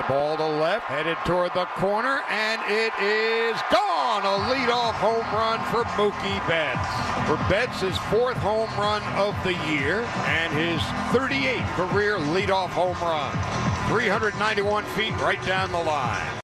Fly ball to left, headed toward the corner, and it is gone. A leadoff home run for Mookie Betts. For Betts, his fourth home run of the year and his 38th career leadoff home run. 391 feet right down the line.